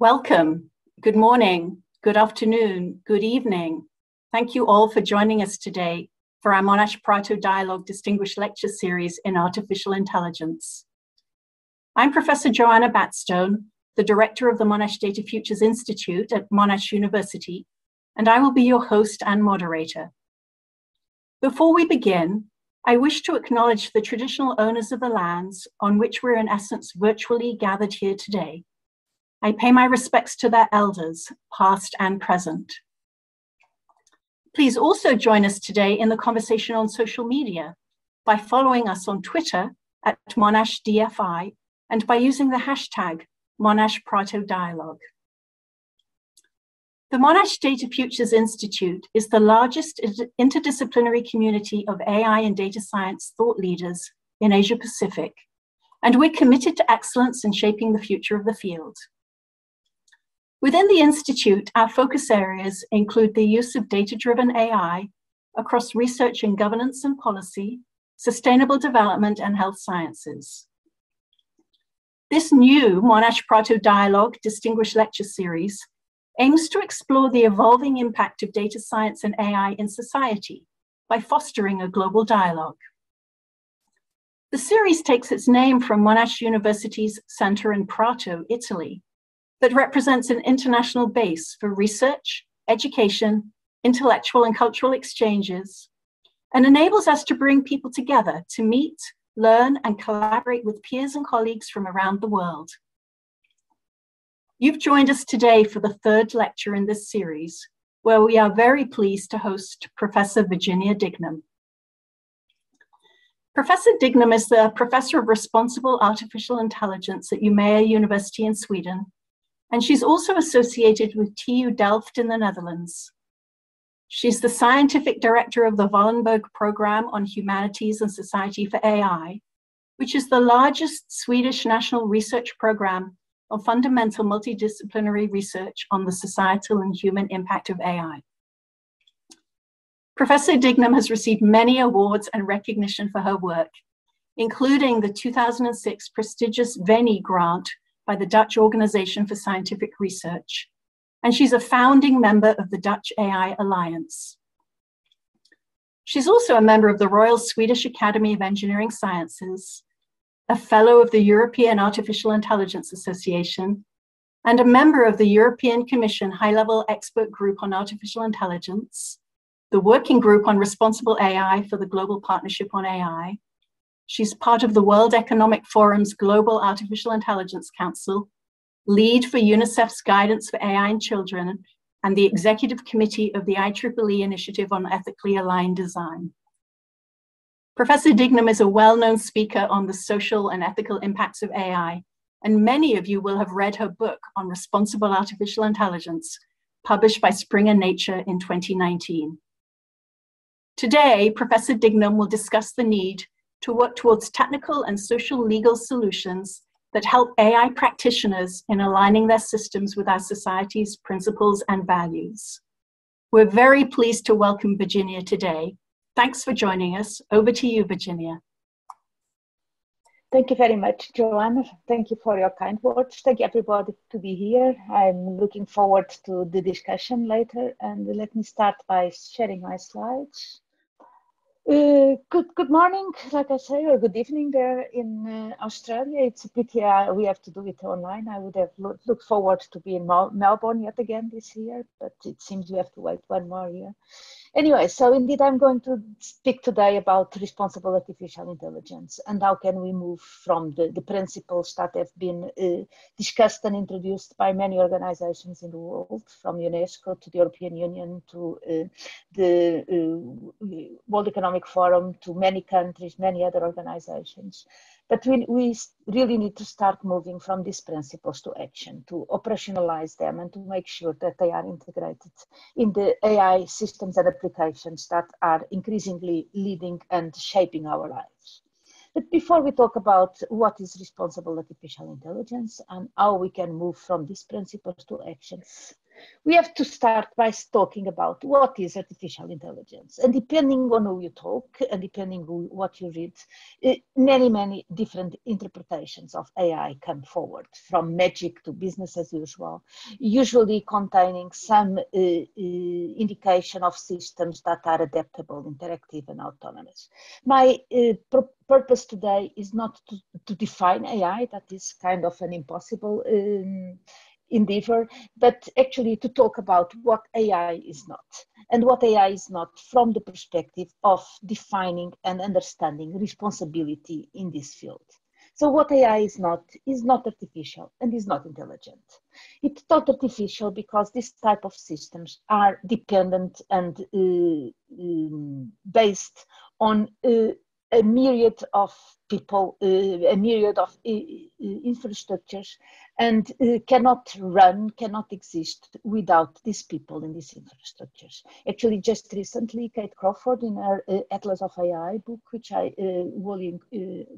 Welcome. Good morning, good afternoon, good evening. Thank you all for joining us today for our Monash Prato Dialogue Distinguished Lecture Series in Artificial Intelligence. I'm Professor Joanna Batstone, the Director of the Monash Data Futures Institute at Monash University, and I will be your host and moderator. Before we begin, I wish to acknowledge the traditional owners of the lands on which we're in essence virtually gathered here today I pay my respects to their elders, past and present. Please also join us today in the conversation on social media by following us on Twitter at MonashDFI and by using the hashtag Monash Prato Dialogue. The Monash Data Futures Institute is the largest interdisciplinary community of AI and data science thought leaders in Asia Pacific, and we're committed to excellence in shaping the future of the field. Within the Institute, our focus areas include the use of data-driven AI across research in governance and policy, sustainable development, and health sciences. This new Monash Prato Dialogue Distinguished Lecture Series aims to explore the evolving impact of data science and AI in society by fostering a global dialogue. The series takes its name from Monash University's Center in Prato, Italy, that represents an international base for research, education, intellectual and cultural exchanges, and enables us to bring people together to meet, learn, and collaborate with peers and colleagues from around the world. You've joined us today for the third lecture in this series, where we are very pleased to host Professor Virginia Dignum. Professor Dignum is the Professor of Responsible Artificial Intelligence at Umeå University in Sweden and she's also associated with TU Delft in the Netherlands. She's the scientific director of the Wallenberg Program on Humanities and Society for AI, which is the largest Swedish national research program on fundamental multidisciplinary research on the societal and human impact of AI. Professor Dignum has received many awards and recognition for her work, including the 2006 prestigious Veni Grant by the Dutch Organization for Scientific Research, and she's a founding member of the Dutch AI Alliance. She's also a member of the Royal Swedish Academy of Engineering Sciences, a fellow of the European Artificial Intelligence Association, and a member of the European Commission High Level Expert Group on Artificial Intelligence, the Working Group on Responsible AI for the Global Partnership on AI, She's part of the World Economic Forum's Global Artificial Intelligence Council, lead for UNICEF's Guidance for AI in Children, and the executive committee of the IEEE Initiative on Ethically Aligned Design. Professor Dignum is a well-known speaker on the social and ethical impacts of AI, and many of you will have read her book on responsible artificial intelligence, published by Springer Nature in 2019. Today, Professor Dignum will discuss the need to work towards technical and social legal solutions that help AI practitioners in aligning their systems with our society's principles and values. We're very pleased to welcome Virginia today. Thanks for joining us. Over to you, Virginia. Thank you very much, Joanna. Thank you for your kind words. Thank you, everybody, to be here. I'm looking forward to the discussion later. And let me start by sharing my slides. Uh, good good morning, like I say, or good evening there in uh, Australia. It's a pity uh, we have to do it online. I would have lo- looked forward to be in Mal- Melbourne yet again this year, but it seems we have to wait one more year. Anyway, so indeed, I'm going to speak today about responsible artificial intelligence and how can we move from the, the principles that have been uh, discussed and introduced by many organizations in the world, from UNESCO to the European Union to uh, the uh, World Economic Forum to many countries, many other organizations. But we, we really need to start moving from these principles to action, to operationalize them and to make sure that they are integrated in the AI systems and applications that are increasingly leading and shaping our lives. But before we talk about what is responsible artificial intelligence and how we can move from these principles to action, we have to start by talking about what is artificial intelligence. And depending on who you talk and depending on what you read, eh, many, many different interpretations of AI come forward, from magic to business as usual, usually containing some uh, uh, indication of systems that are adaptable, interactive, and autonomous. My uh, purpose today is not to, to, define AI, that is kind of an impossible um, endeavor, but actually to talk about what AI is not and what AI is not from the perspective of defining and understanding responsibility in this field. So what AI is not is not artificial and is not intelligent. It's not artificial because this type of systems are dependent and uh, um, based on uh, a myriad of people, uh, a myriad of uh, uh, infrastructures, and uh, cannot run, cannot exist without these people in these infrastructures. Actually, just recently, Kate Crawford, in her uh, Atlas of AI book, which I uh, will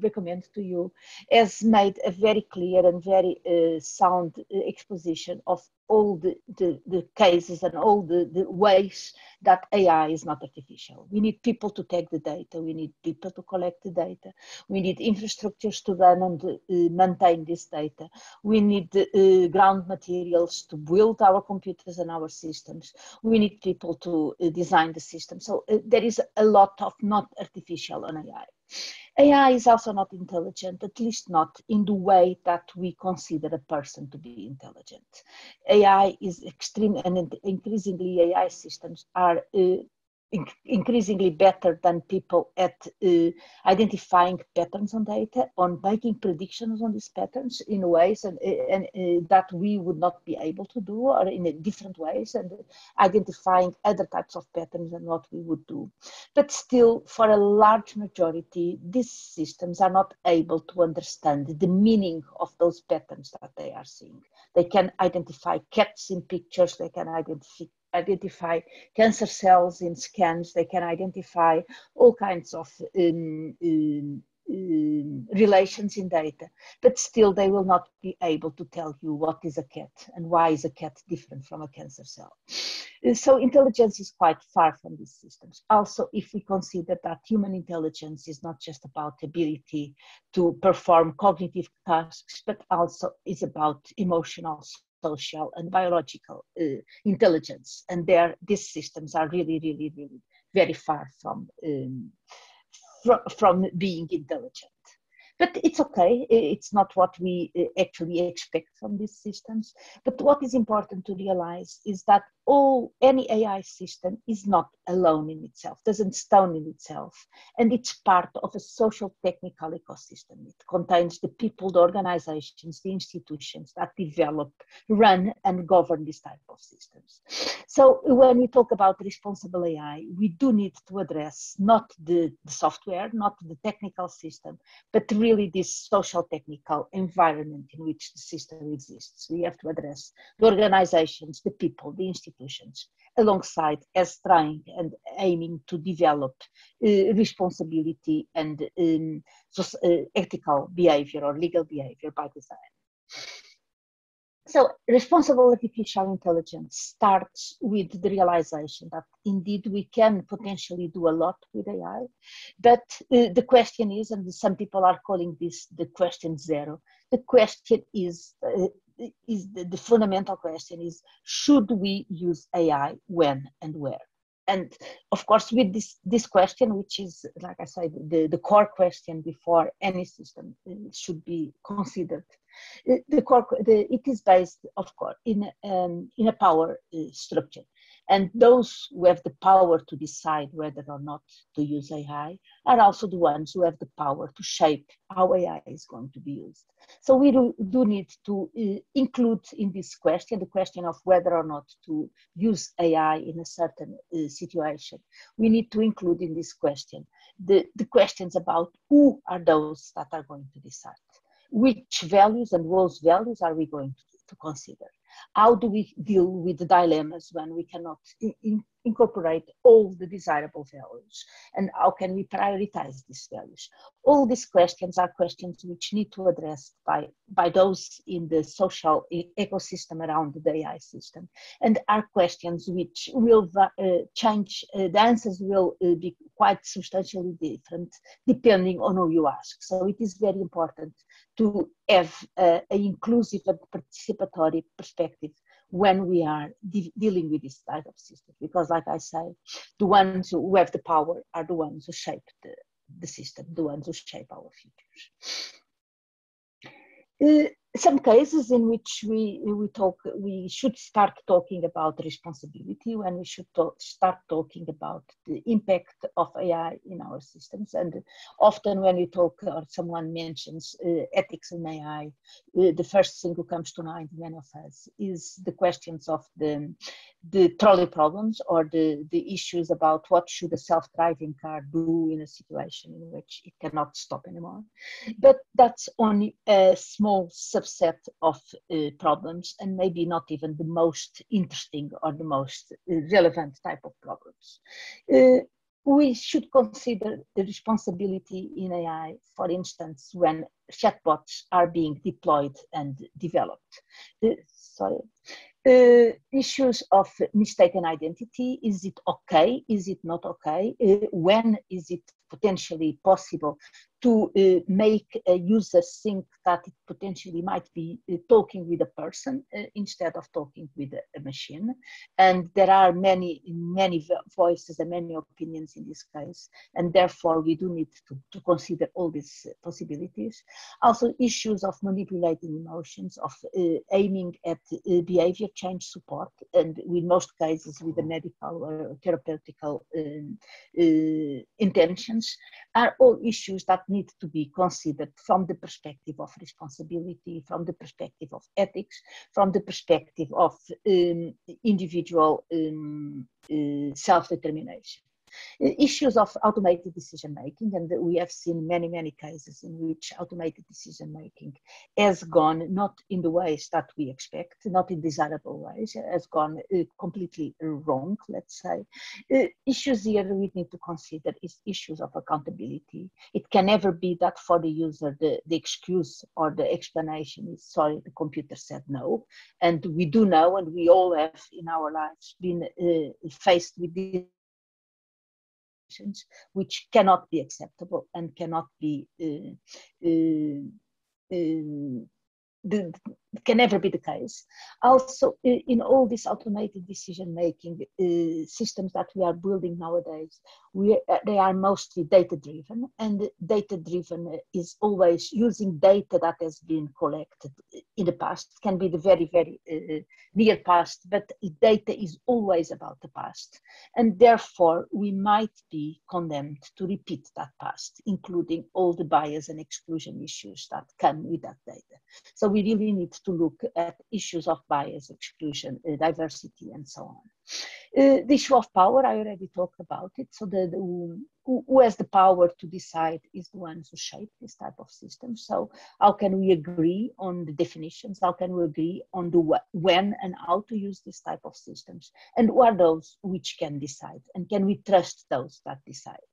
recommend to you, has made a very clear and very sound exposition of all the, the, the, cases and all the, the ways that AI is not artificial. We need people to take the data, we need people to collect the data, we need infrastructures to run and uh, maintain this data, we need uh, ground materials to build our computers and our systems, we need people to uh, design the system. So uh, there is a lot of not artificial on AI. AI is also not intelligent, at least not in the way that we consider a person to be intelligent. AI is extreme and increasingly AI systems are uh, increasingly better than people at uh, identifying patterns on data, on making predictions on these patterns in ways and, and uh, that we would not be able to do or in different ways and identifying other types of patterns than what we would do. But still, for a large majority, these systems are not able to understand the meaning of those patterns that they are seeing. They can identify cats in pictures, they can identify identify cancer cells in scans. They can identify all kinds of um, um, um, relations in data, but still they will not be able to tell you what is a cat and why is a cat different from a cancer cell. Uh, so intelligence is quite far from these systems. Also, if we consider that human intelligence is not just about ability to perform cognitive tasks, but also is about emotional social and biological uh, intelligence. And there, these systems are really, really, really very far from, um, fr- from being intelligent. But it's okay. It's not what we uh, actually expect from these systems. But what is important to realize is that all any AI system is not alone in itself, doesn't stand in itself, and it's part of a social technical ecosystem. It contains the people, the organizations, the institutions that develop, run, and govern this type of systems. So when we talk about responsible AI, we do need to address not the, the software, not the technical system, but really this social technical environment in which the system exists. We have to address the organizations, the people, the institutions alongside as trying and aiming to develop uh, responsibility and um, uh, ethical behavior or legal behavior by design. So responsible artificial intelligence starts with the realization that indeed we can potentially do a lot with AI, but uh, the question is, and some people are calling this the question zero, the question is uh, is the, the fundamental question is should we use AI when and where? And of course with this this question which is like i said the, the core question before any system uh, should be considered. Uh, the core the, it is based of course in um, in a power uh, structure and those who have the power to decide whether or not to use AI are also the ones who have the power to shape how AI is going to be used. So we do, do need to uh, include in this question the question of whether or not to use AI in a certain uh, situation. We need to include in this question the, the questions about who are those that are going to decide. Which values and whose values are we going to, to consider? How do we deal with the dilemmas when we cannot in, incorporate all the desirable values? And how can we prioritize these values? All these questions are questions which need to address by, by those in the social e ecosystem around the AI system, and are questions which will uh, change, uh, the answers will uh, be quite substantially different depending on who you ask. So it is very important to have an inclusive and participatory perspective when we are de dealing with this type of system. Because, like I say, the ones who have the power are the ones who shape the, the system, the ones who shape our futures. Uh, some cases in which we we talk we should start talking about responsibility when we should talk, start talking about the impact of AI in our systems. And often when we talk or someone mentions uh, ethics in AI uh, the first thing who comes to mind in many of us is the questions of the the trolley problems or the the issues about what should a self-driving car do in a situation in which it cannot stop anymore. But that's only a small sub subset of uh, problems and maybe not even the most interesting or the most uh, relevant type of problems. Uh, we should consider the responsibility in AI, for instance, when chatbots are being deployed and developed. Uh, sorry. Uh, issues of mistaken identity is it okay is it not okay uh, when is it potentially possible to uh, make a user think that it potentially might be uh, talking with a person uh, instead of talking with a, a, machine. And there are many, many voices and many opinions in this case. And therefore, we do need to, to consider all these possibilities. Also, issues of manipulating emotions, of uh, aiming at uh, behavior change support, and in most cases with the medical or therapeutical um, uh, intentions, are all issues that need to be considered from the perspective of responsibility, from the perspective of ethics, from the perspective of um, individual um, uh, self-determination. Uh, issues of automated decision making, and we have seen many, many cases in which automated decision making has gone not in the ways that we expect, not in desirable ways, has gone uh, completely wrong, let's say. Uh, issues here we need to consider is issues of accountability. It can never be that for the user the, the excuse or the explanation is sorry, the computer said no. And we do know, and we all have in our lives been uh, faced with this which cannot be acceptable and cannot be uh, uh, uh the, can never be the case. Also, in all these automated decision making uh, systems that we are building nowadays, we, uh, they are mostly data driven, and data driven is always using data that has been collected in the past, can be the very, very uh, near past, but data is always about the past. And therefore, we might be condemned to repeat that past, including all the bias and exclusion issues that come with that data. So we really need to look at issues of bias, exclusion, uh, diversity, and so on. Uh, the issue of power, I already talked about it. So the, the who, who, has the power to decide is the ones who shape this type of system. So how can we agree on the definitions? How can we agree on the when and how to use this type of systems? And who are those which can decide? And can we trust those that decide?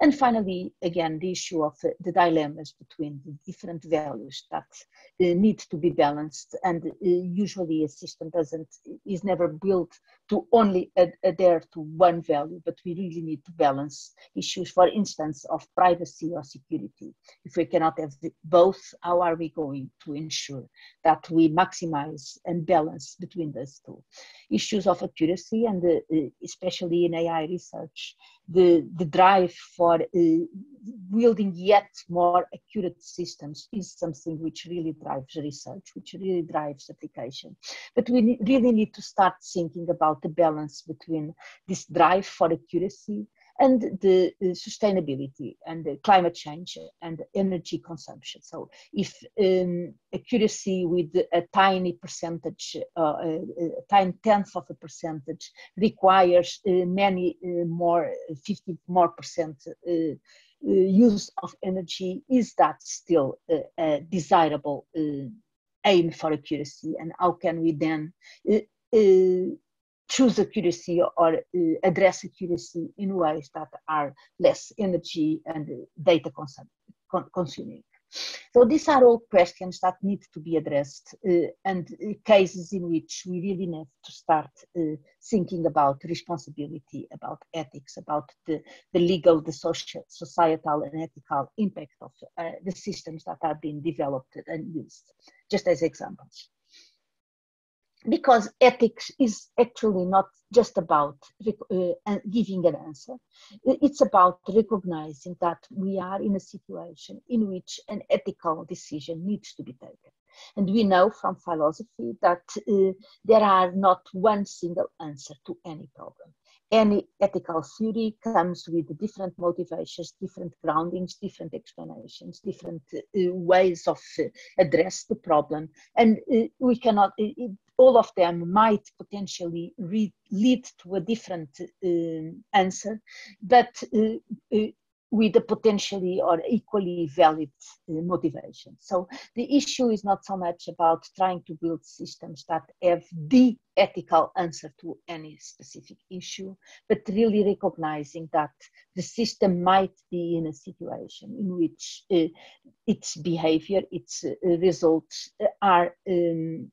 And finally, again, the issue of uh, the dilemmas between the different values that uh, need to be balanced. And uh, usually a system doesn't, is never built to only ad adhere to one value, but we really need to balance issues, for instance, of privacy or security. If we cannot have both, how are we going to ensure that we maximize and balance between those two? Issues of accuracy and especially in AI research, the, the drive for uh, building yet more accurate systems is something which really drives research, which really drives application. But we really need to start thinking about the balance between this drive for accuracy and the uh, sustainability and the climate change and energy consumption. So if um, accuracy with a tiny percentage, uh, a, a, tiny tenth of a percentage requires uh, many uh, more, 50 more percent uh, uh, use of energy, is that still a desirable aim for accuracy and how can we then choose accuracy or uh, address accuracy in ways that are less energy and data consuming. So these are all questions that need to be addressed uh, and uh, cases in which we really need to start uh, thinking about responsibility, about ethics, about the, the legal, the social, societal and ethical impact of uh, the systems that are being developed and used, just as examples because ethics is actually not just about uh, giving an answer. It's about recognizing that we are in a situation in which an ethical decision needs to be taken. And we know from philosophy that uh, there are not one single answer to any problem. Any ethical theory comes with different motivations, different groundings, different explanations, different uh, ways of uh, address the problem. And uh, we cannot, all of them might potentially re- lead to a different uh, answer, but uh, uh, with a potentially or equally valid uh, motivation. So the issue is not so much about trying to build systems that have the ethical answer to any specific issue, but really recognizing that the system might be in a situation in which uh, its behavior, its uh, results are um,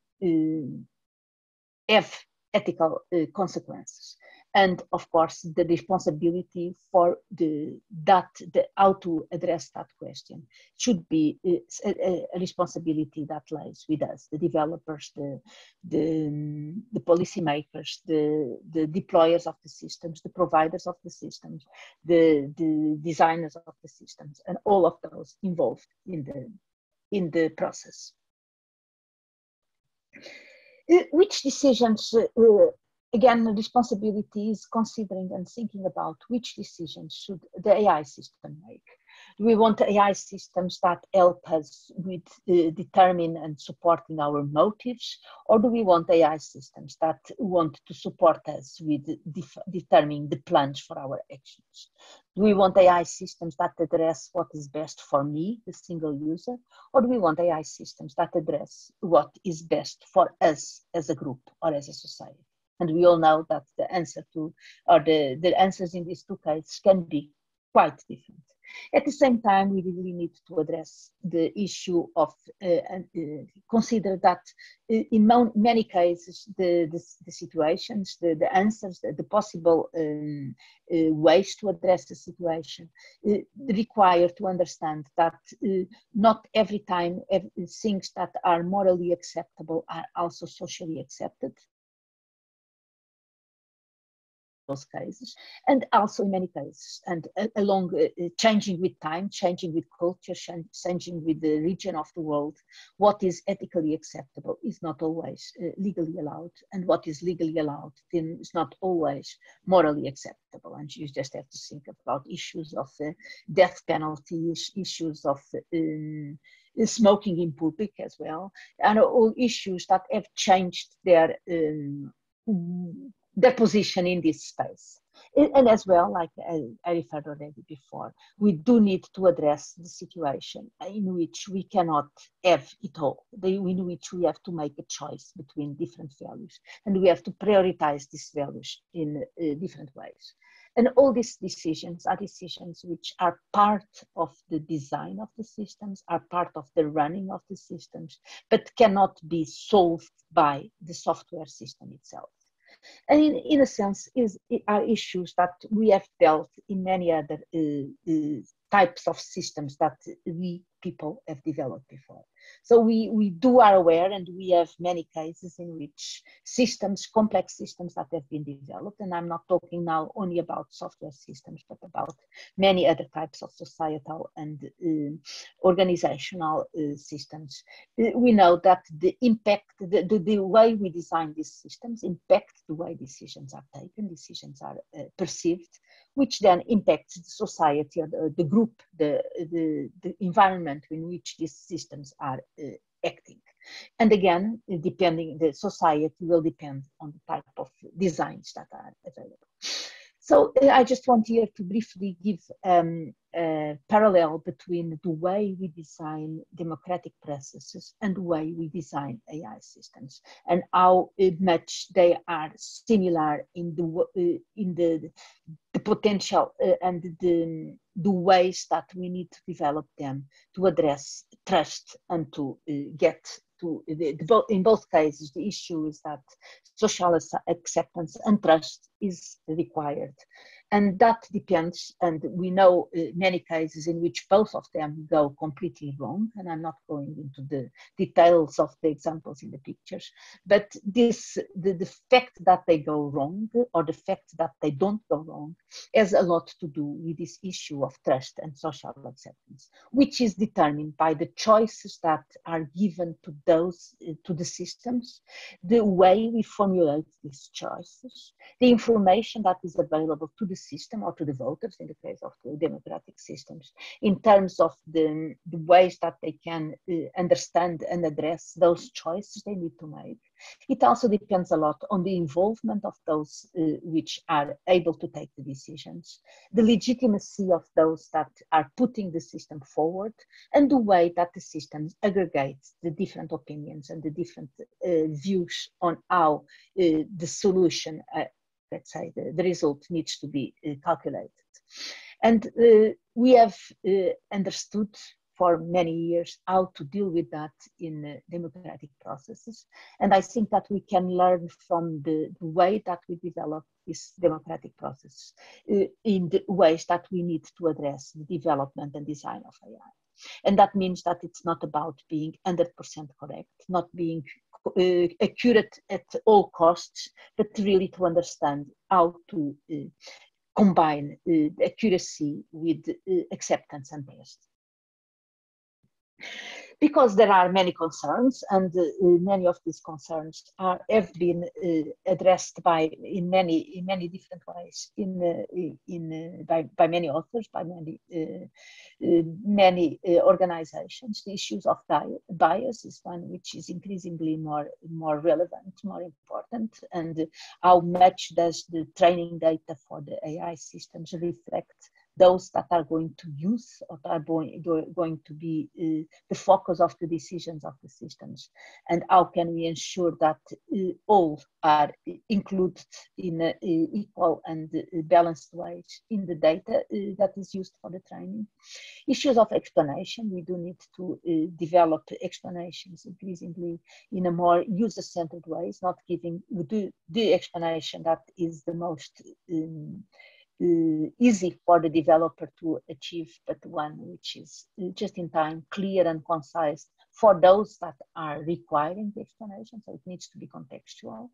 have ethical uh, consequences. And of course the responsibility for the that the how to address that question should be uh, a, a, responsibility that lies with us the developers the the, the policymakers the the deployers of the systems the providers of the systems the the designers of the systems and all of those involved in the in the process. uh, which decisions, uh, again, the responsibility is considering and thinking about which decisions should the AI system make. Do we want AI systems that help us with uh, determine and supporting our motives, or do we want AI systems that want to support us with determining the plans for our actions? Do we want AI systems that address what is best for me, the single user, or do we want AI systems that address what is best for us as a group or as a society? And we all know that the answer to, or the, the answers in these two cases can be quite different. At the same time, we really need to address the issue of uh, uh, consider that uh, in many cases the, the, the situations, the, the answers, the, the possible um, ways to address the situation require to understand that not every time every, things that are morally acceptable are also socially accepted those cases, and also in many cases, and uh, along uh, uh changing with time, changing with culture, changing with the region of the world, what is ethically acceptable is not always uh, legally allowed, and what is legally allowed then is not always morally acceptable. And you just have to think about issues of uh, death penalties, issues of um, smoking in public as well, and all issues that have changed their um, their position in this space. And as well, like I referred already before, we do need to address the situation in which we cannot have it all, in which we have to make a choice between different values, and we have to prioritize these values in uh, different ways. And all these decisions are decisions which are part of the design of the systems, are part of the running of the systems, but cannot be solved by the software system itself. And in, in a sense, is, are issues that we have dealt in many other uh, uh, types of systems that we people have developed before. So we, we do are aware and we have many cases in which systems, complex systems that have been developed, and I'm not talking now only about software systems, but about many other types of societal and uh, organizational uh, systems. Uh, we know that the impact, the, the, the, way we design these systems impact the way decisions are taken, decisions are uh, perceived, which then impacts the society or the, the group, the, the, the environment in which these systems are uh, acting. And again, depending, the society will depend on the type of designs that are available. So uh, I just want here to briefly give um, a parallel between the way we design democratic processes and the way we design AI systems, and how much they are similar in the uh, in the the potential uh, and the the ways that we need to develop them to address trust and to uh, get to the, the, in both cases the issue is that social acceptance and trust is required and that depends and we know uh, many cases in which both of them go completely wrong and i'm not going into the details of the examples in the pictures but this the, the fact that they go wrong or the fact that they don't go wrong has a lot to do with this issue of trust and social acceptance which is determined by the choices that are given to those uh, to the systems the way we formulate these choices the information that is available to the the system or to the voters in the case of democratic systems in terms of the, the ways that they can uh, understand and address those choices they need to make. It also depends a lot on the involvement of those uh, which are able to take the decisions, the legitimacy of those that are putting the system forward, and the way that the system aggregates the different opinions and the different uh, views on how uh, the solution uh, let's say the, the result needs to be uh, calculated. And uh, we have uh, understood for many years how to deal with that in democratic processes. And I think that we can learn from the, the way that we develop this democratic process uh, in the ways that we need to address the development and design of AI. And that means that it's not about being 100% correct, not being accurate at all costs, but really to understand how to uh, combine uh, accuracy with acceptance and trust because there are many concerns and uh, many of these concerns are, have been uh, addressed by in many in many different ways in uh, in by, by many authors by many many organizations. The issues of bias is one which is increasingly more more relevant more important and how much does the training data for the ai systems reflect those that are going to use or are going, to be uh, the focus of the decisions of the systems. And how can we ensure that uh, all are included in an equal and uh, balanced way in the data uh, that is used for the training? Issues of explanation. We do need to uh, develop explanations increasingly in a more user-centered ways not giving the, the explanation that is the most um, easy for the developer to achieve, but one which is uh, just in time, clear and concise for those that are requiring the explanation, so it needs to be contextual.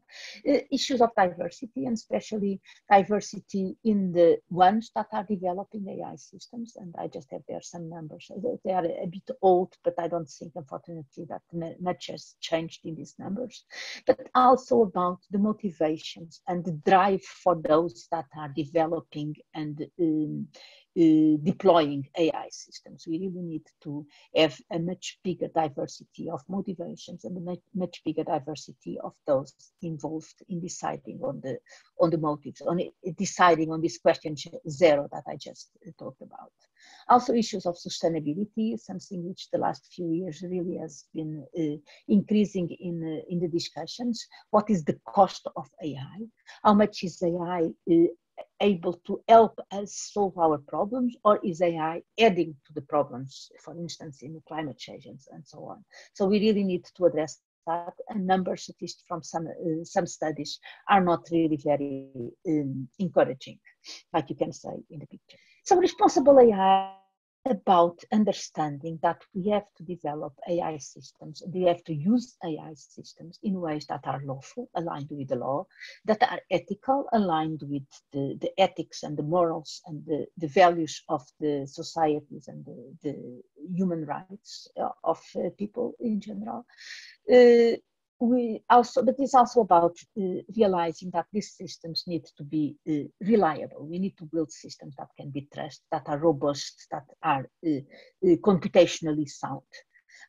Uh, issues of diversity, and especially diversity in the ones that are developing AI systems, and I just have there some numbers. They are a bit old, but I don't think, unfortunately, that much has changed in these numbers. But also about the motivations and the drive for those that are developing and um, uh, deploying AI systems. We really need to have a much bigger diversity of motivations and a much, bigger diversity of those involved in deciding on the on the motives, on deciding on this question zero that I just uh, talked about. Also, issues of sustainability, something which the last few years really has been uh, increasing in uh, in the discussions. What is the cost of AI? How much is AI uh, able to help us solve our problems or is AI adding to the problems, for instance, in climate change and, so on. So we really need to address that and numbers, at least from some, uh, some studies, are not really very um, encouraging, like you can say in the picture. So responsible AI about understanding that we have to develop AI systems, we have to use AI systems in ways that are lawful, aligned with the law, that are ethical, aligned with the, the ethics and the morals and the, the values of the societies and the, the human rights uh, of uh, people in general. Uh, we also, but it's also about uh, realizing that these systems need to be uh, reliable. We need to build systems that can be trusted, that are robust, that are uh, uh computationally sound.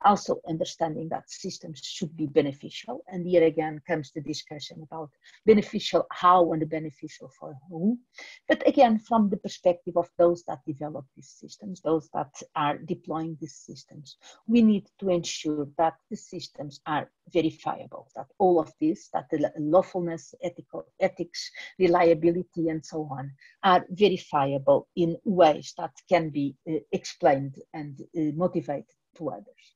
Also understanding that systems should be beneficial. And here again comes the discussion about beneficial how and beneficial for whom. But again, from the perspective of those that develop these systems, those that are deploying these systems, we need to ensure that the systems are verifiable, that all of this, that the lawfulness, ethical, ethics, reliability, and so on are verifiable in ways that can be uh, explained and uh, motivated to others.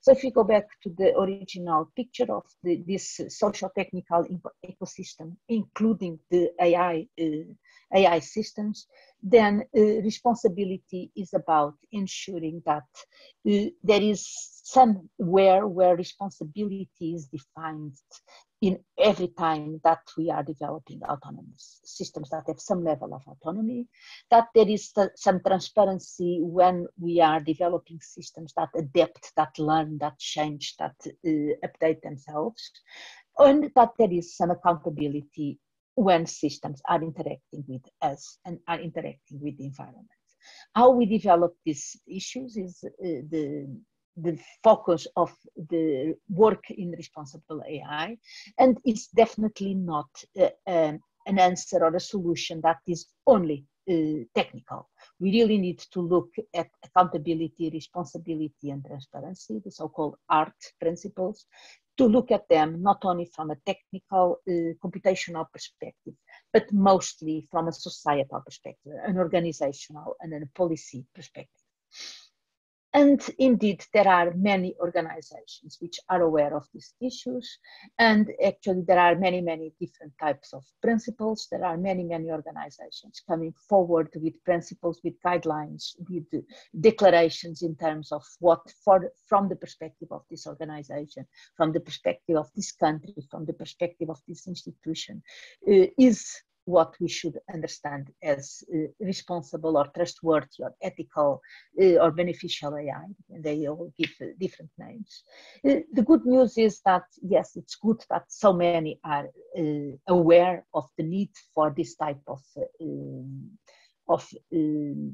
So if you go back to the original picture of the, this social technical ecosystem, including the AI, uh, AI systems, then uh, responsibility is about ensuring that uh, there is somewhere where responsibility is defined in every time that we are developing autonomous systems that have some level of autonomy, that there is some transparency when we are developing systems that adapt, that learn, that change, that uh, update themselves, and that there is some accountability when systems are interacting with us and are interacting with the environment. How we develop these issues is uh, the the focus of the work in responsible AI, and it's definitely not uh, um, an answer or a solution that is only uh, technical. We really need to look at accountability, responsibility, and transparency, the so-called ART principles, to look at them not only from a technical, uh, computational perspective, but mostly from a societal perspective, an organizational and a policy perspective. And indeed, there are many organizations which are aware of these issues. And actually, there are many, many different types of principles. There are many, many organizations coming forward with principles, with guidelines, with declarations in terms of what, for, from the perspective of this organization, from the perspective of this country, from the perspective of this institution, uh, is what we should understand as uh, responsible or trustworthy or ethical uh, or beneficial AI. And they all give uh, different names. Uh, the good news is that, yes, it's good that so many are uh, aware of the need for this type of uh, um, of uh,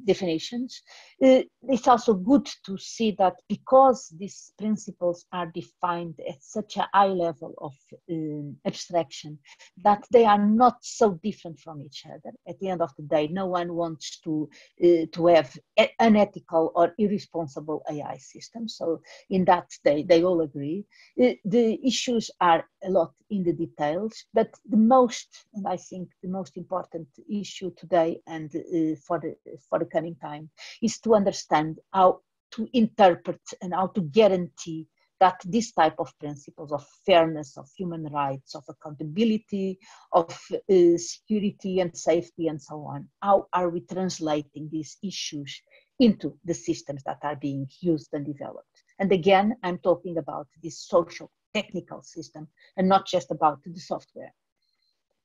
definitions. Uh, it's also good to see that because these principles are defined at such a high level of uh, abstraction, that they are not so different from each other. At the end of the day, no one wants to, uh, to have unethical or irresponsible AI systems. So in that, they, they all agree. Uh, the issues are a lot in the details, but the most, and I think the most important issue today and uh, for the for the coming time is to understand how to interpret and how to guarantee that this type of principles of fairness, of human rights, of accountability, of uh, security and safety, and so on, how are we translating these issues into the systems that are being used and developed? And again, I'm talking about this social technical system and not just about the software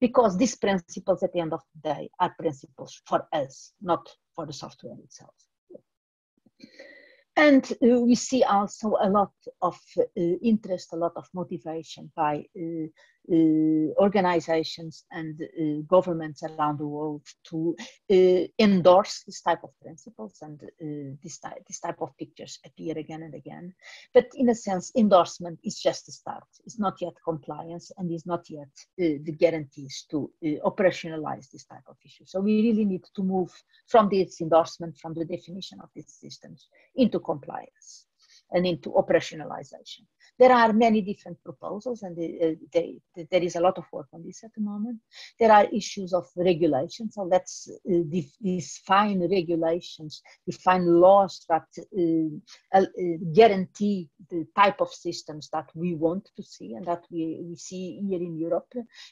because these principles at the end of the day are principles for us, not for the software itself. And uh, we see also a lot of uh, interest, a lot of motivation by uh, organizations and uh, governments around the world to uh, endorse this type of principles and this, type, this type of pictures appear again and again. But in a sense, endorsement is just a start. It's not yet compliance and is not yet the guarantees to operationalize this type of issue. So we really need to move from this endorsement, from the definition of these systems into compliance and into operationalization. There are many different proposals, and they, uh, they, there is a lot of work on this at the moment. There are issues of regulation, so let's uh, define regulations, define laws that uh, uh, guarantee the type of systems that we want to see and that we, we see here in Europe.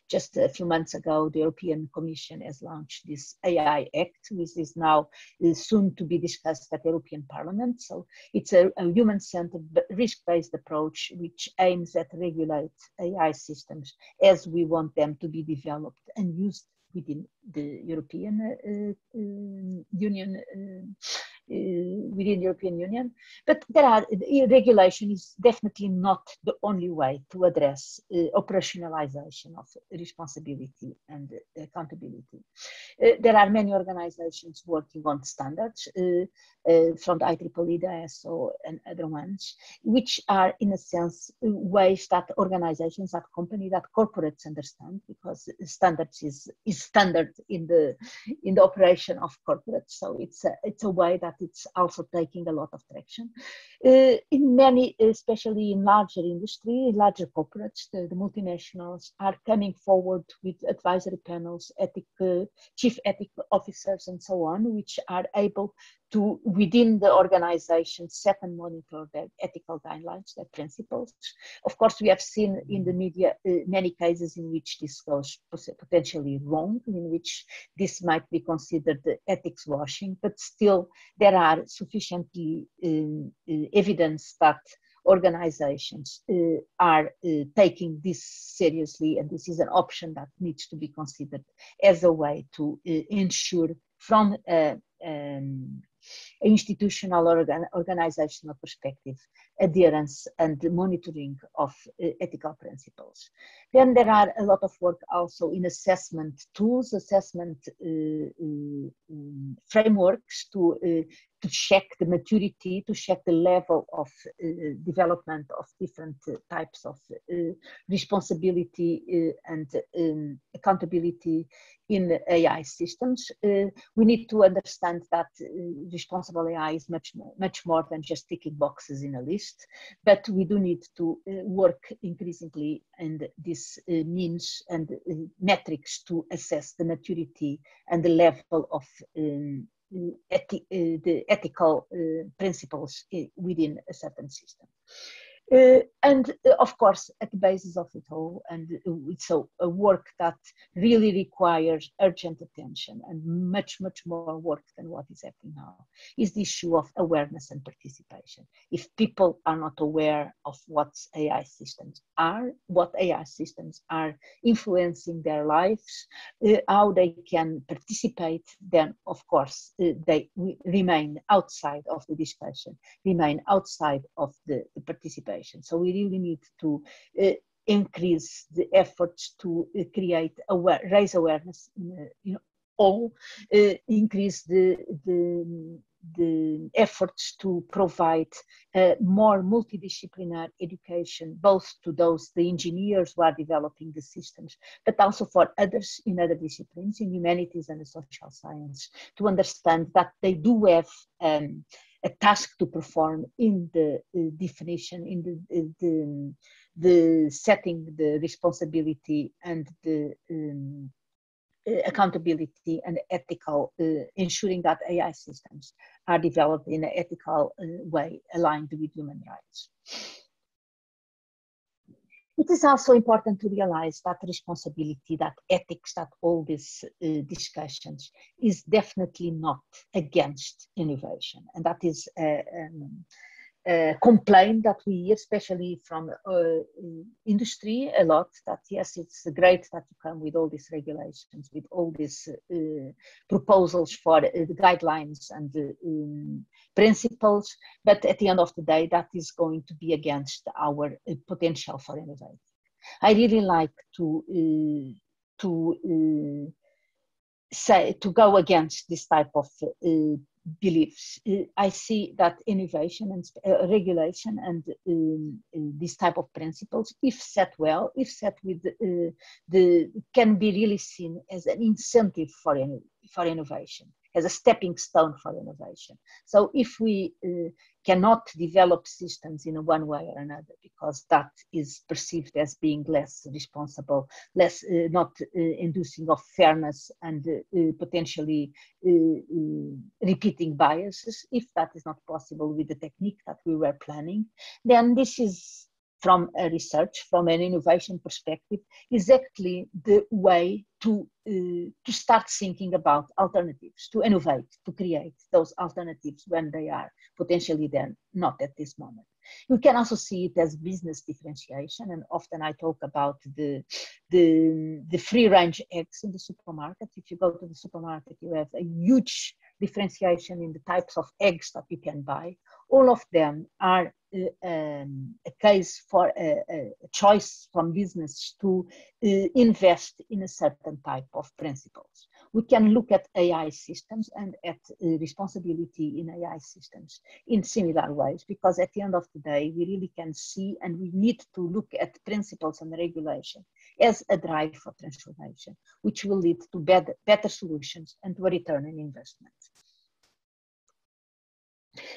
Just a few months ago, the European Commission has launched this AI Act, which is now uh, soon to be discussed at the European Parliament. So it's a, a human-centered, risk-based approach which aims at regulate AI systems as we want them to be developed and used within the European uh, uh, Union. Uh, within the European Union. But there are regulation is definitely not the only way to address uh, operationalization of responsibility and accountability. Uh, there are many organizations working on standards uh, from the IEEE, the ISO, and other ones, which are in a sense ways that organizations, that company, that corporates understand, because standards is, is standard in the in the operation of corporates. So it's a, it's a way that it's also taking a lot of traction. Uh, in many, especially in larger industry, larger corporates, the, the multinationals are coming forward with advisory panels, ethic, uh, chief ethic officers, and so on, which are able to, within the organization, set and monitor their ethical guidelines, their principles. Of course, we have seen in the media uh, many cases in which this goes potentially wrong, in which this might be considered ethics washing, but still there are sufficiently um, uh, evidence that organizations uh, are uh, taking this seriously, and this is an option that needs to be considered as a way to uh, ensure from uh, um, institutional organ, organizational perspective, adherence and monitoring of uh, ethical principles. Then there are a lot of work also in assessment tools, assessment uh, uh, um, frameworks to, uh, to check the maturity, to check the level of uh, development of different uh, types of responsibility and um, accountability in AI systems. we need to understand that responsible AI is much more, much more than just ticking boxes in a list, but we do need to work increasingly in this these uh, means and uh, metrics to assess the maturity and the level of um, uh, the ethical uh, principles uh, within a certain system. Uh, and uh, of course, at the basis of it all, and it's a, a, work that really requires urgent attention and much, much more work than what is happening now, is the issue of awareness and participation. If people are not aware of what AI systems are, what AI systems are influencing their lives, uh, how they can participate, then of course uh, they remain outside of the discussion, remain outside of the, the participation so we really need to uh, increase the efforts to uh, create aware, raise awareness in, uh, all, uh, increase the, the the efforts to provide uh, more multidisciplinary education, both to those, the engineers who are developing the systems, but also for others in other disciplines, in humanities and the social science, to understand that they do have um, a task to perform in the uh, definition, in the, uh, the, the, setting the responsibility and the um, uh, accountability and ethical, uh, ensuring that AI systems are developed in an ethical uh, way aligned with human rights. It is also important to realize that responsibility, that ethics, that all these uh, discussions is definitely not against innovation. And that is uh, um, uh, complaint that we hear, especially from uh, industry, a lot. That yes, it's great that you come with all these regulations, with all these uh, proposals for the guidelines and the um, principles, but at the end of the day, that is going to be against our potential for innovation. I really like to to say to go against this type of beliefs. I see that innovation and uh, regulation and um, uh, this type of principles, if set well, if set with uh, the, can be really seen as an incentive for, for innovation as a stepping stone for innovation. So if we uh, cannot develop systems in one way or another because that is perceived as being less responsible, less uh, not uh, inducing of fairness and uh, uh, potentially uh, repeating biases, if that is not possible with the technique that we were planning, then this is from a research, from an innovation perspective, exactly the way to, uh, to start thinking about alternatives, to innovate, to create those alternatives when they are potentially then not at this moment. You can also see it as business differentiation, and often I talk about the, the, the free range eggs in the supermarket. If you go to the supermarket, you have a huge differentiation in the types of eggs that you can buy. All of them are um, a case for a, a, choice from business to uh, invest in a certain type of principles. We can look at AI systems and at uh, responsibility in AI systems in similar ways, because at the end of the day, we really can see and we need to look at principles and regulation as a drive for transformation, which will lead to better, better solutions and to a return on investment.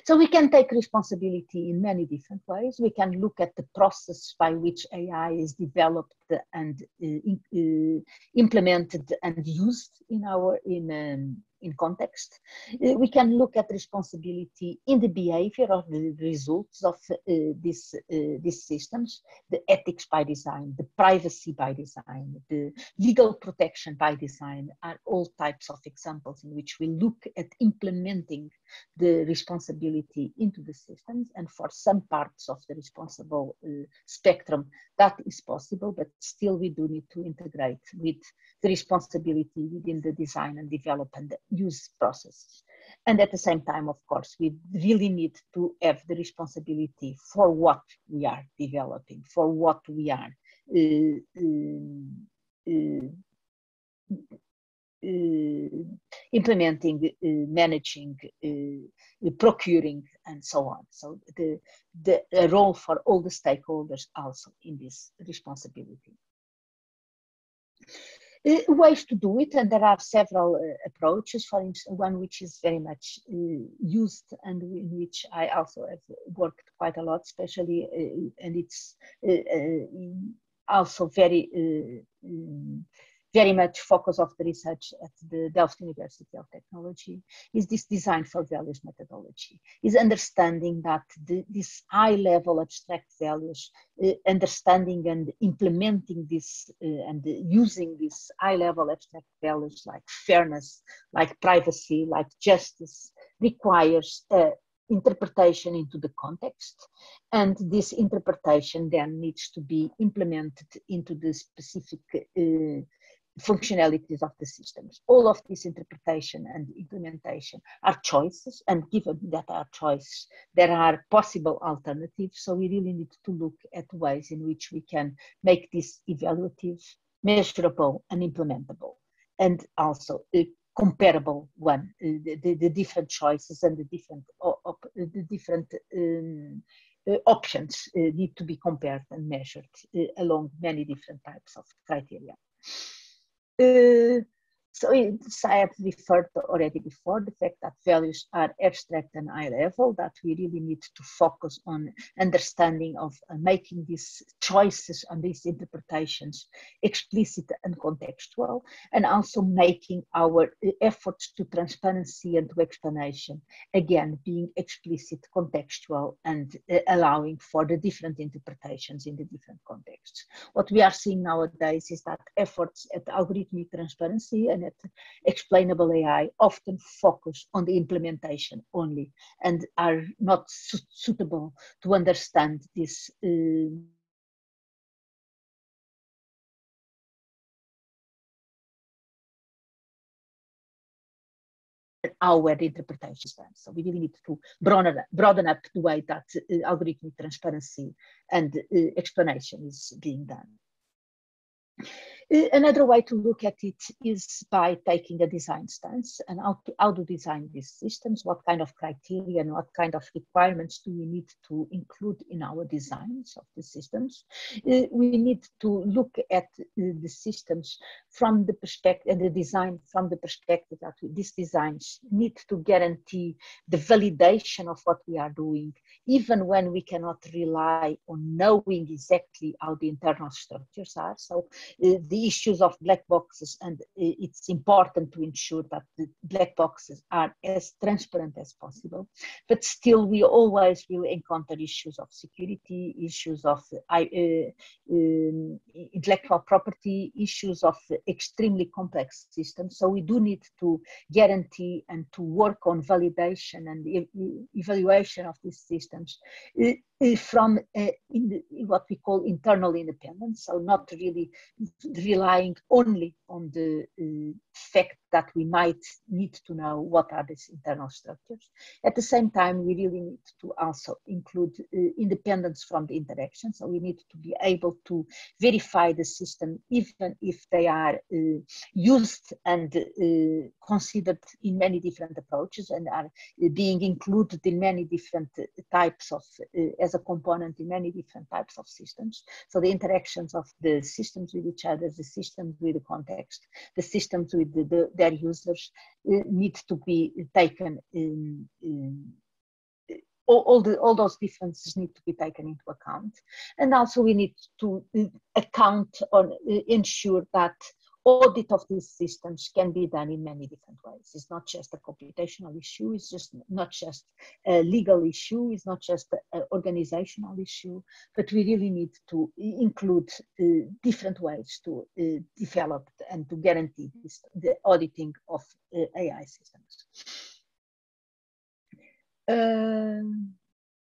So we can take responsibility in many different ways. We can look at the process by which AI is developed and uh, uh, implemented and used in our in um, in context. Uh, we can look at responsibility in the behavior of the results of uh, this, uh, these systems, the ethics by design, the privacy by design, the legal protection by design are all types of examples in which we look at implementing the responsibility into the systems. And for some parts of the responsible uh, spectrum, that is possible, but still we do need to integrate with the responsibility within the design and development use processes. And at the same time, of course, we really need to have the responsibility for what we are developing, for what we are uh, uh, uh, implementing, uh, managing, uh, procuring, and so on. So the, the role for all the stakeholders also in this responsibility. Uh, ways to do it, and there are several uh, approaches. For instance, one which is very much uh, used and in which I also have worked quite a lot, especially, and it's also very um, very much focus of the research at the Delft University of Technology is this design for values methodology, is understanding that the, this high level abstract values, uh, understanding and implementing this uh, and using these high level abstract values like fairness, like privacy, like justice requires uh, interpretation into the context. And this interpretation then needs to be implemented into the specific uh, functionalities of the systems. All of this interpretation and implementation are choices, and given that are choices, there are possible alternatives. So we really need to look at ways in which we can make this evaluative, measurable, and implementable, and also a comparable one. Uh, the, the, the, different choices and the different op, the different um, uh, options uh, need to be compared and measured uh, along many different types of criteria. Uh, so it's, I have referred already before the fact that values are abstract and high level, that we really need to focus on understanding of uh, making these choices and these interpretations explicit and contextual, and also making our uh, efforts to transparency and to explanation, again, being explicit, contextual, and uh, allowing for the different interpretations in the different contexts. What we are seeing nowadays is that efforts at algorithmic transparency and explainable AI often focus on the implementation only and are not su suitable to understand this uh, our interpretation stands. So we really need to broaden, broaden up the way that uh, algorithmic transparency and uh, explanation is being done. Another way to look at it is by taking a design stance and how to, how to design these systems, what kind of criteria and what kind of requirements do we need to include in our designs of the systems. We need to look at uh, the systems from the perspective and the design from the perspective that we, these designs need to guarantee the validation of what we are doing, even when we cannot rely on knowing exactly how the internal structures are. So uh, the issues of black boxes, and it's important to ensure that the black boxes are as transparent as possible. But still, we always will encounter issues of security, issues of uh, um, intellectual property issues of extremely complex systems. So we do need to guarantee and to work on validation and evaluation of these systems from uh, the, what we call internal independence, so not really relying only on the uh, fact that we might need to know what are these internal structures. At the same time, we really need to also include uh, independence from the interaction. So we need to be able to verify the system even if they are uh, used and uh, considered in many different approaches and are uh, being included in many different types of as a component in many different types of systems. So the interactions of the systems with each other, the systems with the context, the systems with the, the, their users uh, need to be taken in, in all, all, the, all those differences need to be taken into account. And also we need to uh, account or uh, ensure that audit of these systems can be done in many different ways. It's not just a computational issue, it's just not just a legal issue, it's not just an organizational issue, but we really need to include uh, different ways to uh, develop and to guarantee this, the auditing of uh, AI systems. Um,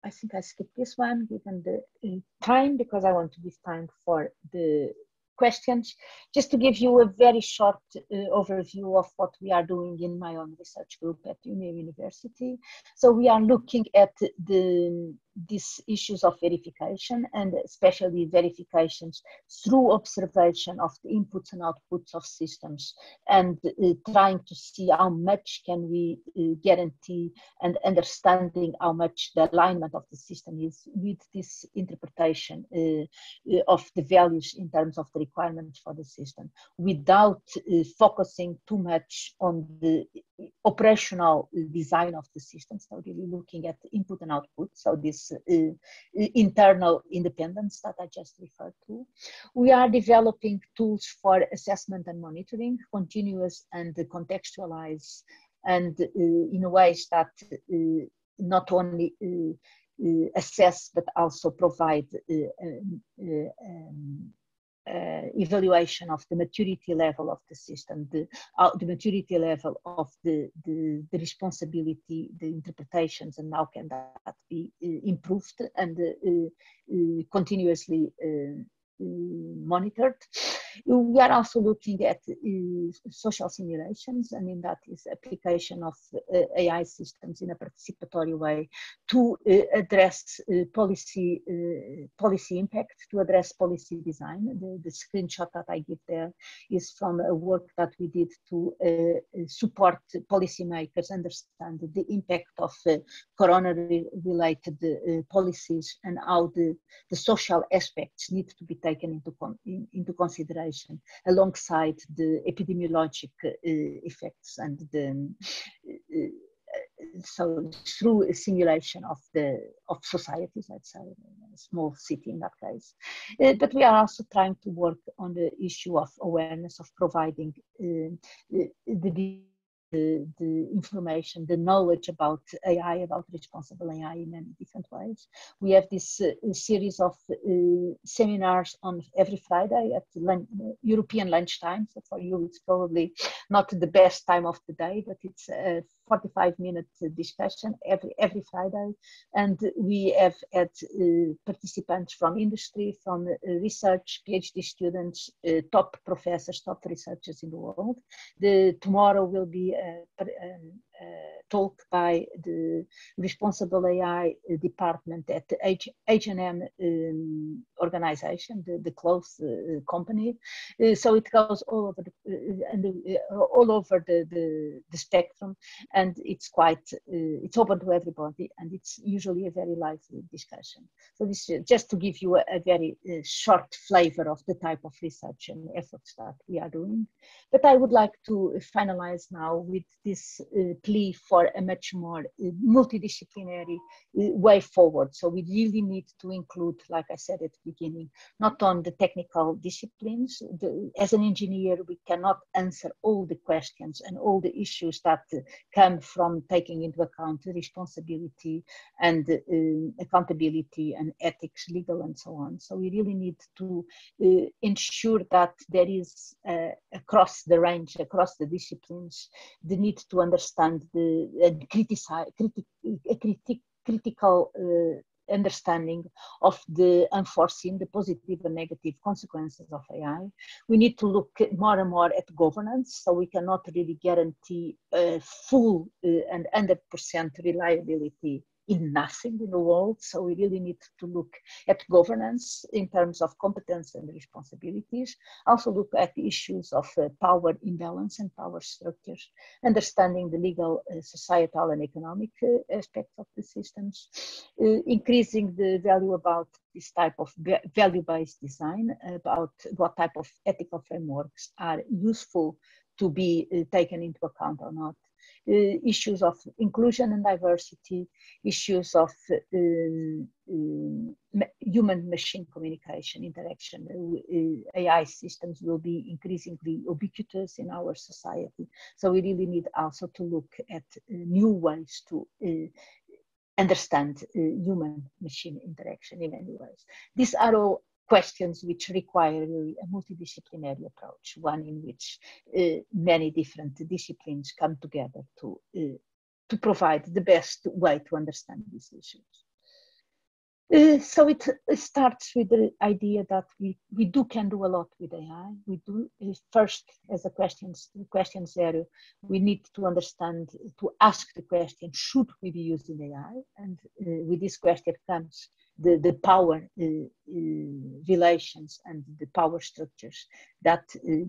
I think I skipped this one given the uh, time because I want to give time for the questions. Just to give you a very short uh, overview of what we are doing in my own research group at Umeå University. So we are looking at the these issues of verification and especially verifications through observation of the inputs and outputs of systems and uh, trying to see how much can we uh, guarantee and understanding how much the alignment of the system is with this interpretation uh, uh of the values in terms of the requirements for the system without uh, focusing too much on the operational design of the system so really looking at input and output so this uh, internal independence that I just referred to. We are developing tools for assessment and monitoring, continuous and contextualized, and uh, in ways that uh, not only assess but also provide um, um, uh, evaluation of the maturity level of the system, the, uh, the maturity level of the, the, the, responsibility, the interpretations, and how can that be uh, improved and uh, uh, continuously uh, monitored. We are also looking at uh, social simulations, and in that is application of uh, AI systems in a participatory way to uh, address policy policy impact, to address policy design. The, the, screenshot that I give there is from a work that we did to support policymakers understand the impact of corona-related policies and how the, the social aspects need to be taken into, in, into consideration alongside the epidemiologic uh, effects and the uh, so through a simulation of the of societies, I'd say, a small city in that case. Uh, but we are also trying to work on the issue of awareness of providing uh, the the, the information, the knowledge about AI, about responsible AI in many different ways. We have this uh, series of uh, seminars on every Friday at lun European lunchtime. So for you, it's probably not the best time of the day, but it's a 45 minute discussion every, every Friday. And we have had uh, participants from industry, from uh, research, PhD students, uh, top professors, top researchers in the world. The, tomorrow will be um, uh, talk by the responsible AI department at the H- H&M um, organization, the, the clothes uh, company. Uh, so it goes all over the, and all over the, the, the, spectrum, and it's quite it's open to everybody, and it's usually a very lively discussion. So this just to give you a, a very short flavor of the type of research and efforts that we are doing. But I would like to finalize now with this uh, plea for a much more uh, multidisciplinary uh, way forward. So we really need to include, like I said at the beginning, not on the technical disciplines. The, as an engineer, we cannot answer all the questions and all the issues that uh, come from taking into account responsibility and uh, accountability and ethics, legal and so on. So we really need to uh, ensure that there is uh, across the range, across the disciplines, the need to understand the and critic, critic, critical uh, understanding of the unforeseen, the positive and negative consequences of AI. We need to look more and more at governance, so we cannot really guarantee full uh, and 100% reliability in nothing in the world. So we really need to look at governance in terms of competence and responsibilities. Also look at the issues of uh, power imbalance and power structures, understanding the legal, uh, societal and economic uh, aspects of the systems, uh, increasing the value about this type of value-based design, about what type of ethical frameworks are useful to be uh, taken into account or not issues of inclusion and diversity, issues of um, um, human machine communication interaction. Uh, AI systems will be increasingly ubiquitous in our society. So we really need also to look at uh, new ways to understand human machine interaction in many ways. These are all questions which require a multidisciplinary approach, one in which uh, many different disciplines come together to, uh, to provide the best way to understand these issues. Uh, so it, starts with the idea that we, we do can do a lot with AI. We do uh, first, as a questions questions area, we need to understand to ask the question: Should we be using AI? And uh, with this question comes the, the power uh, uh, relations and the power structures that uh,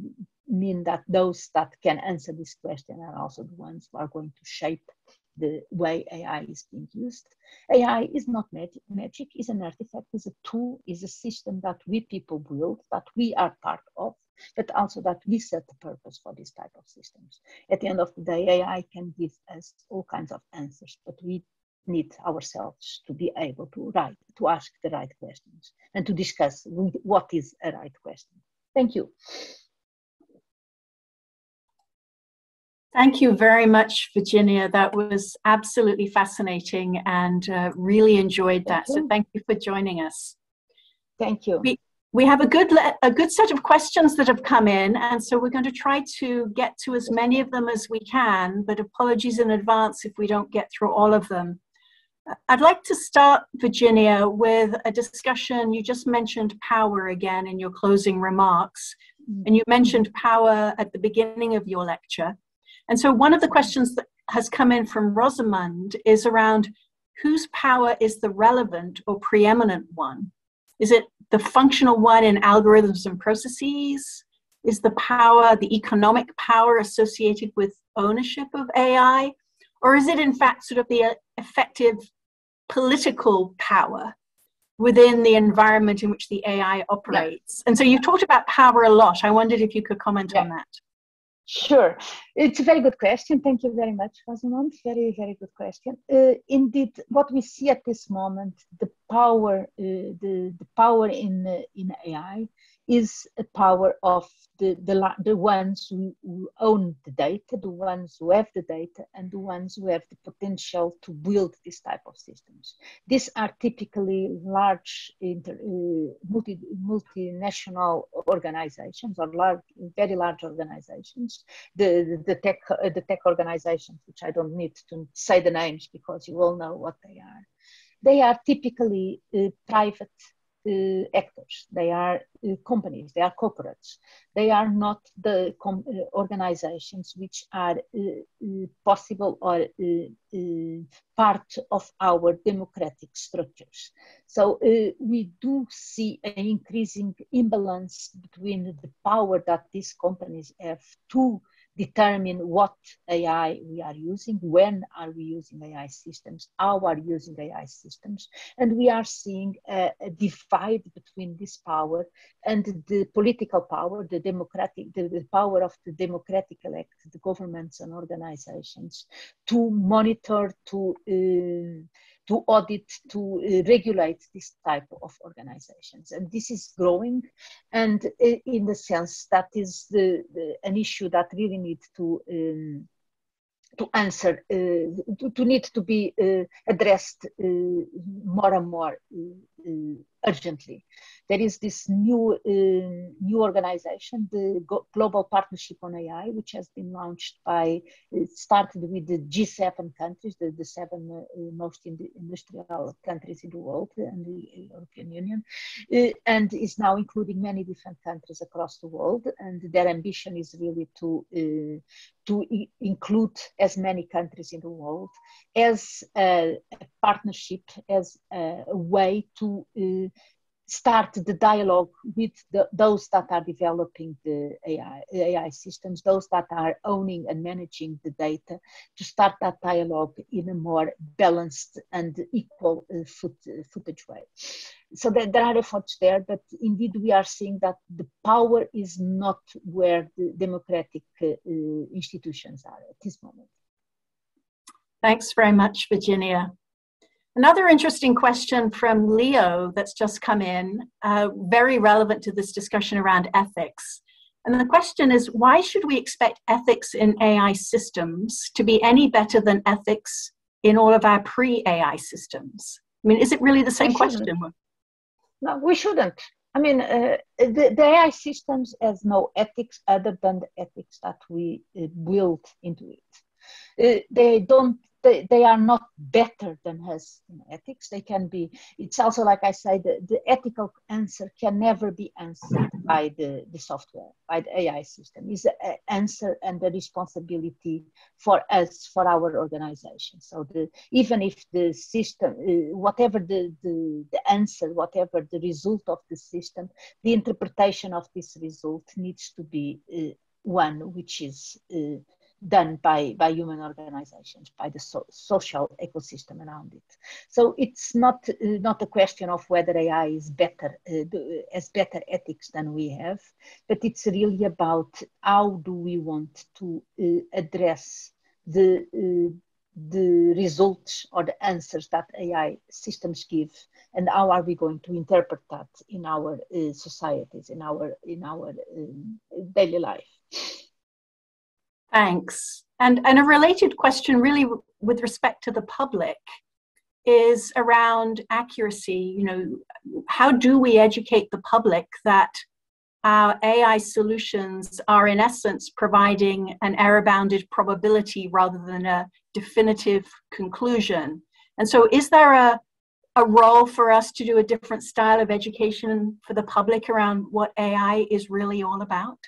mean that those that can answer this question are also the ones who are going to shape the way AI is being used. AI is not magic, magic is an artifact, is a tool, is a system that we people build, that we are part of, but also that we set the purpose for this type of systems. At the end of the day, AI can give us all kinds of answers, but we need ourselves to be able to write, to ask the right questions and to discuss what is a right question. Thank you. Thank you very much, Virginia. That was absolutely fascinating and uh, really enjoyed that. Thank so thank you for joining us. Thank you. We, we have a good, a good set of questions that have come in, and so we're going to try to get to as many of them as we can, but apologies in advance if we don't get through all of them. I'd like to start, Virginia, with a discussion. You just mentioned power again in your closing remarks, mm. and you mentioned power at the beginning of your lecture. And so, one of the questions that has come in from Rosamund is around whose power is the relevant or preeminent one? Is it the functional one in algorithms and processes? Is the power, the economic power associated with ownership of AI? Or is it, in fact, sort of the effective political power within the environment in which the AI operates? Yeah. And so you've talked about power a lot. I wondered if you could comment yeah. on that. Sure. It's a very good question. Thank you very much, Rosamund. Very, very good question. Uh, indeed, what we see at this moment, the power, uh, the, the power in, uh, in AI is a power of the, the, the ones who, who, own the data, the ones who have the data, and the ones who have the potential to build this type of systems. These are typically large inter, uh, multi, multinational organizations or large, very large organizations. The, the, tech, uh, the tech organizations, which I don't need to say the names because you all know what they are. They are typically uh, private Uh, actors. They are uh, companies. They are corporates. They are not the uh, organizations which are uh, uh, possible or part of our democratic structures. So we do see an increasing imbalance between the power that these companies have to determine what AI we are using, when are we using AI systems, how are using AI systems, and we are seeing a, a divide between this power and the political power, the democratic, the, the power of the democratic elected governments and organizations to monitor, to uh, to audit, to uh, regulate this type of organizations. And this is growing. And uh, in the sense that is the, the, an issue that really needs to um, to answer, uh, to, to, need to be uh, addressed uh, more and more uh, urgently. There is this new uh, new organization, the Global Partnership on AI, which has been launched by it started with the G7 countries, the, the seven uh, most industrial countries in the world and the European Union, uh, and is now including many different countries across the world. And their ambition is really to uh, to include as many countries in the world as a, a partnership, as a, a way to uh, start the dialogue with the, those that are developing the AI, AI systems, those that are owning and managing the data, to start that dialogue in a more balanced and equal uh, foot, uh, footage way. So there, there are efforts there, but indeed we are seeing that the power is not where the democratic uh, uh institutions are at this moment. Thanks very much, Virginia. Another interesting question from Leo that's just come in, uh, very relevant to this discussion around ethics. And the question is why should we expect ethics in AI systems to be any better than ethics in all of our pre AI systems? I mean, is it really the same question? No, we shouldn't. I mean, uh, the, the, AI systems has no ethics other than the ethics that we uh, build into it. Uh, they don't they, they are not better than us in ethics. They can be, it's also like I say, the, the ethical answer can never be answered by the, the software, by the AI system. It's an answer and the responsibility for us, for our organization. So the, even if the system, uh, whatever the, the, the answer, whatever the result of the system, the interpretation of this result needs to be uh, one which is uh, done by, by human organizations, by the so, social ecosystem around it. So it's not, uh, not a question of whether AI is better, uh, has better ethics than we have, but it's really about how do we want to uh, address the, uh, the results or the answers that AI systems give and how are we going to interpret that in our uh, societies, in our, in our um, daily life. Thanks. And, and a related question, really, with respect to the public, is around accuracy. You know, how do we educate the public that our AI solutions are, in essence, providing an error bounded probability rather than a definitive conclusion? And so, is there a, a role for us to do a different style of education for the public around what AI is really all about?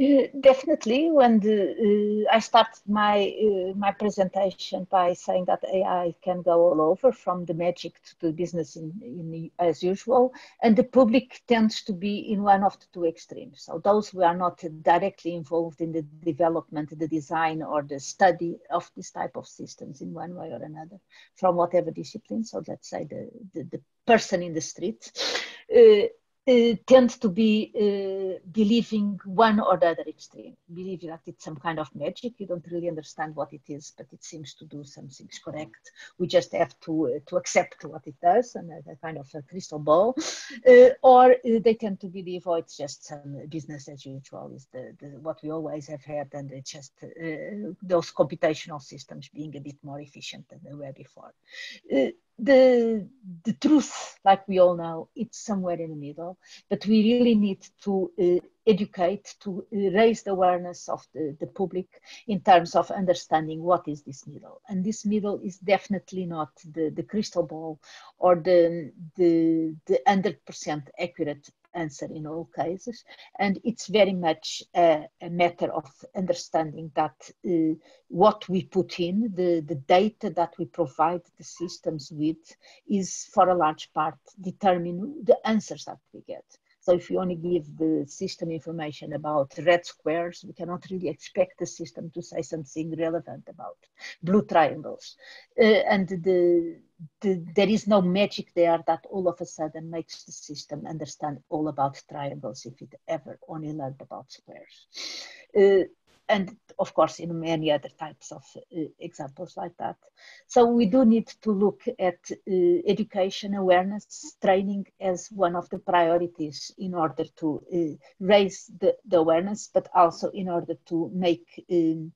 Uh, definitely, when the, uh, I start my uh, my presentation by saying that AI can go all over, from the magic to the business in, in as usual, and the public tends to be in one of the two extremes. So those who are not directly involved in the development, the design, or the study of this type of systems in one way or another, from whatever discipline. So let's say the the, the person in the street. Uh, tend to be uh, believing one or the other extreme, believing that it's some kind of magic. You don't really understand what it is, but it seems to do some things correct. We just have to uh, to accept what it does and a, kind of a crystal ball. Or they tend to believe, oh, it's just some business as usual, is the, the what we always have had, and it's just those computational systems being a bit more efficient than they were before the the truth, like we all know, it's somewhere in the middle. But we really need to uh, educate, to uh, raise the awareness of the, the public in terms of understanding what is this middle. And this middle is definitely not the, the crystal ball or the the the hundred percent accurate answer in all cases. And it's very much a, a matter of understanding that uh, what we put in, the, the data that we provide the systems with, is for a large part determine the answers that we get. So if you only give the system information about red squares, we cannot really expect the system to say something relevant about blue triangles. Uh, and the, the, there is no magic there that all of a sudden makes the system understand all about triangles if it ever only learned about squares. Uh, and of course in many other types of uh, examples like that. So we do need to look at uh, education awareness training as one of the priorities in order to uh, raise the, the, awareness, but also in order to make um,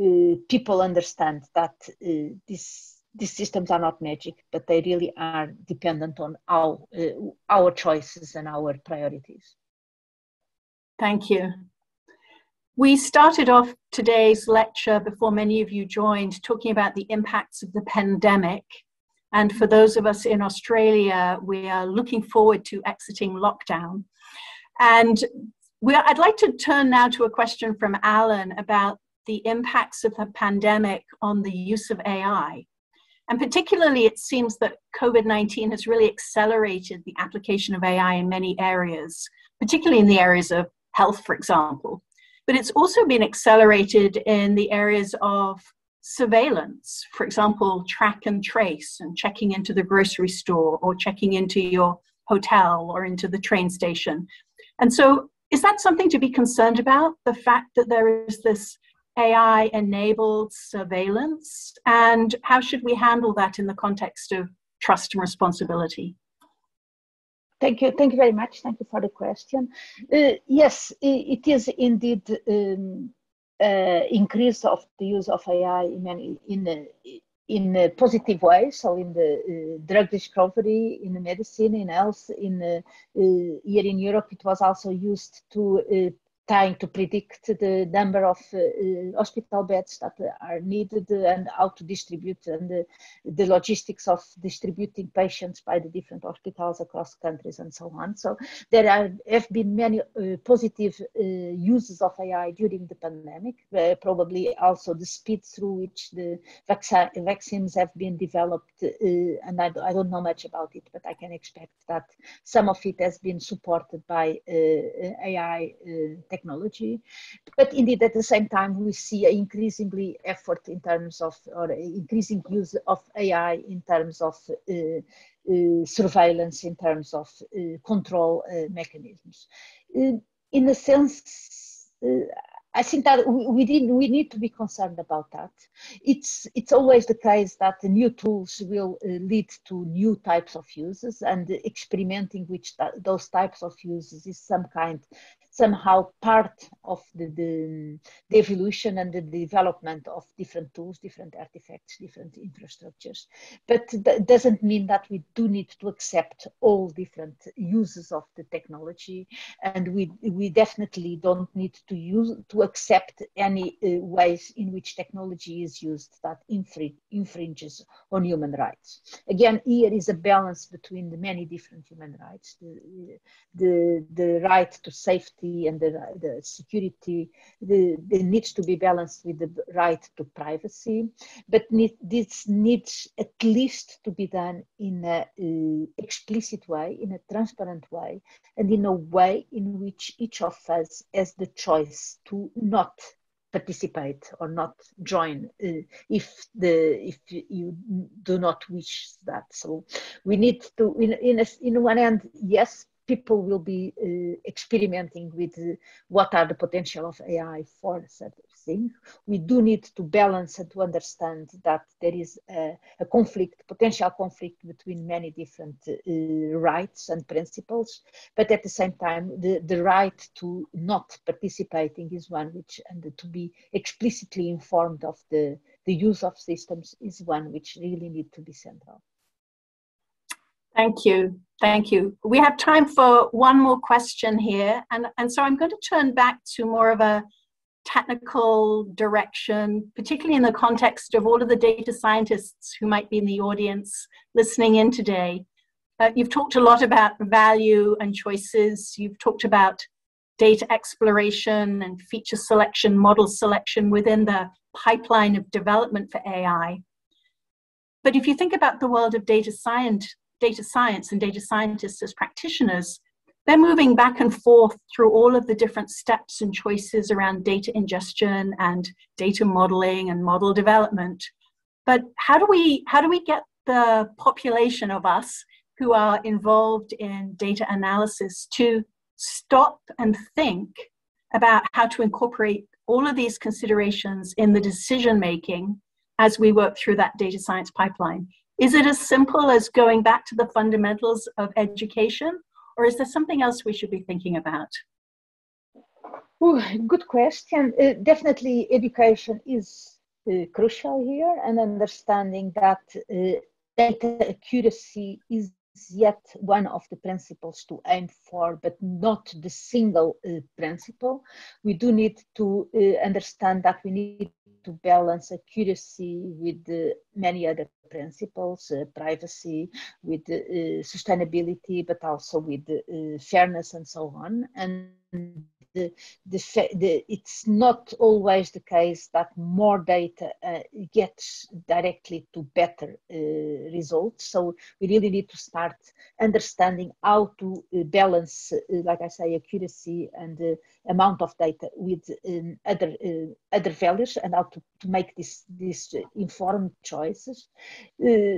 uh, people understand that uh, this these systems are not magic, but they really are dependent on our, uh, our choices and our priorities. Thank you. We started off today's lecture before many of you joined talking about the impacts of the pandemic. And for those of us in Australia, we are looking forward to exiting lockdown. And I'd like to turn now to a question from Alan about the impacts of the pandemic on the use of AI. And particularly, it seems that COVID 19 has really accelerated the application of AI in many areas, particularly in the areas of health, for example but it's also been accelerated in the areas of surveillance, for example, track and trace and checking into the grocery store or checking into your hotel or into the train station. And so, is that something to be concerned about? The fact that there is this AI enabled surveillance? And how should we handle that in the context of trust and responsibility? Thank you. Thank you very much. Thank you for the question. Uh, yes, it is indeed um, uh, increase of the use of AI in in a, in a positive way. So in the uh, drug discovery, in the medicine, in health, in uh, here in Europe, it was also used to uh, trying to predict the number of uh, uh, hospital beds that are needed and how to distribute and the, the, logistics of distributing patients by the different hospitals across countries and so on. So there are, have been many uh, positive uses of AI during the pandemic, probably also the speed through which the vac- vaccines have been developed. And I, I, don't know much about it, but I can expect that some of it has been supported by AI technology technology. But indeed, at the same time, we see increasingly effort in terms of, or increasing use of AI in terms of uh, uh, surveillance, in terms of uh, control uh, mechanisms. Uh, in a sense, uh, I think that we, did, we need to be concerned about that. It's, it's always the case that the new tools will lead to new types of uses and experimenting with those types of uses is some kind somehow part of the, the, the, evolution and the development of different tools, different artifacts, different infrastructures. But that doesn't mean that we do need to accept all different uses of the technology. And we, we definitely don't need to use to accept any uh, ways in which technology is used that infringes on human rights. Again, here is a balance between the many different human rights, the, the, the right to safety and the, the security, the, the needs to be balanced with the right to privacy. But need, this needs at least to be done in an uh, explicit way, in a transparent way, and in a way in which each of us has the choice to not participate or not join uh, if the if you do not wish that so we need to in in, a, in one end yes people will be uh, experimenting with uh, what are the potential of AI for certain things. We do need to balance and to understand that there is a, a conflict, potential conflict between many different uh, rights and principles, but at the same time, the, the right to not participating is one which, and to be explicitly informed of the, the use of systems is one which really need to be central. Thank you. Thank you. We have time for one more question here. And, and so I'm going to turn back to more of a technical direction, particularly in the context of all of the data scientists who might be in the audience listening in today. Uh, you've talked a lot about value and choices. You've talked about data exploration and feature selection, model selection within the pipeline of development for AI. But if you think about the world of data science, data science and data scientists as practitioners, they're moving back and forth through all of the different steps and choices around data ingestion and data modeling and model development. But how do we how do we get the population of us who are involved in data analysis to stop and think about how to incorporate all of these considerations in the decision making as we work through that data science pipeline. Is it as simple as going back to the fundamentals of education, or is there something else we should be thinking about? Ooh, good question. Uh, definitely, education is uh, crucial here, and understanding that uh, data accuracy is yet one of the principles to aim for, but not the single uh, principle. We do need to uh, understand that we need to balance accuracy with many other principles, uh, privacy, with uh, sustainability, but also with uh, fairness and so on. And the, the, the, it's not always the case that more data uh, gets directly to better uh, results. So we really need to start understanding how to uh, balance, uh, like I say, accuracy and the amount of data with um, other uh, other values and how to, to make these this informed choices.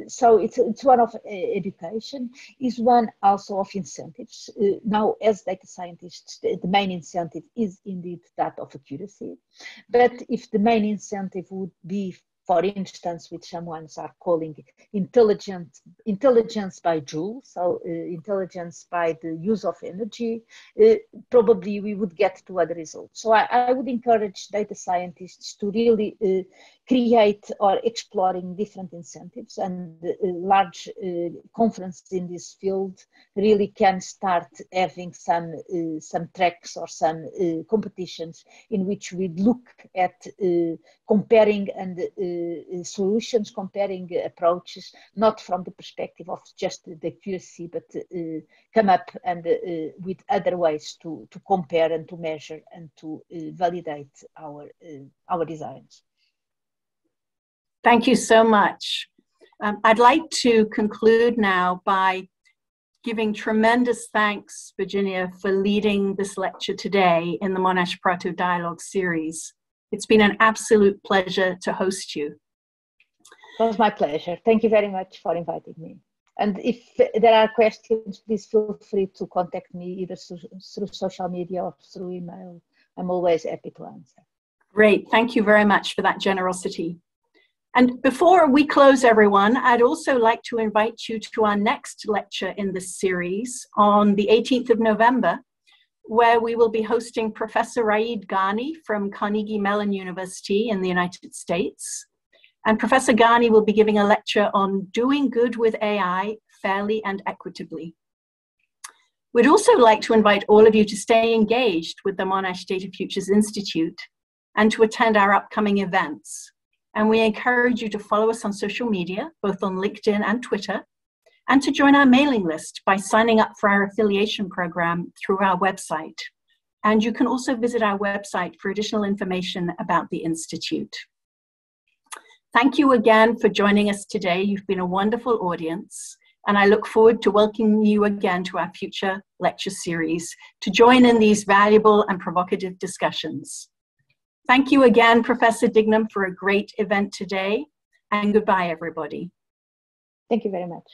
So it's it's one of education is one also of incentives. now, as data scientists, the main incentive incentive is indeed that of accuracy. But if the main incentive would be for instance, which someone are calling intelligent intelligence by joule, so uh, intelligence by the use of energy, uh, probably we would get to other results. So I, I would encourage data scientists to really uh, create or exploring different incentives and uh, large uh, conferences in this field really can start having some uh, some tracks or some uh, competitions in which we look at uh, comparing and uh, solutions comparing approaches not from the perspective of just the accuracy but come up and with other ways to to compare and to measure and to validate our our designs Thank you so much. Um, I'd like to conclude now by giving tremendous thanks, Virginia, for leading this lecture today in the Monash Prato Dialogue series. It's been an absolute pleasure to host you. It was my pleasure. Thank you very much for inviting me. And if there are questions, please feel free to contact me either through social media or through email. I'm always happy to answer. Great. Thank you very much for that generosity. And before we close, everyone, I'd also like to invite you to our next lecture in this series on the 18th of November, where we will be hosting Professor Rayid Ghani from Carnegie Mellon University in the United States. And Professor Ghani will be giving a lecture on doing good with AI fairly and equitably. We'd also like to invite all of you to stay engaged with the Monash Data Futures Institute and to attend our upcoming events. And we encourage you to follow us on social media, both on LinkedIn and Twitter, and to join our mailing list by signing up for our affiliation program through our website. And you can also visit our website for additional information about the Institute. Thank you again for joining us today. You've been a wonderful audience, and I look forward to welcoming you again to our future lecture series to join in these valuable and provocative discussions. Thank you again, Professor Dignum, for a great event today, and goodbye, everybody. Thank you very much.